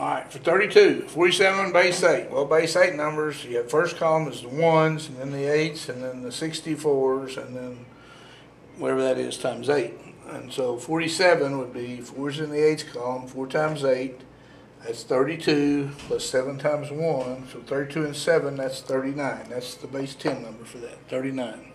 Alright, for 32, 47 base eight. Well, base eight numbers, you have first column is the ones, and then the eights, and then the sixty-fours, and then whatever that is times eight. And so forty-seven would be fours in the eights column, four times eight, that's thirty-two, plus seven times one, so thirty-two and seven, that's thirty-nine. That's the base ten number for that, thirty-nine.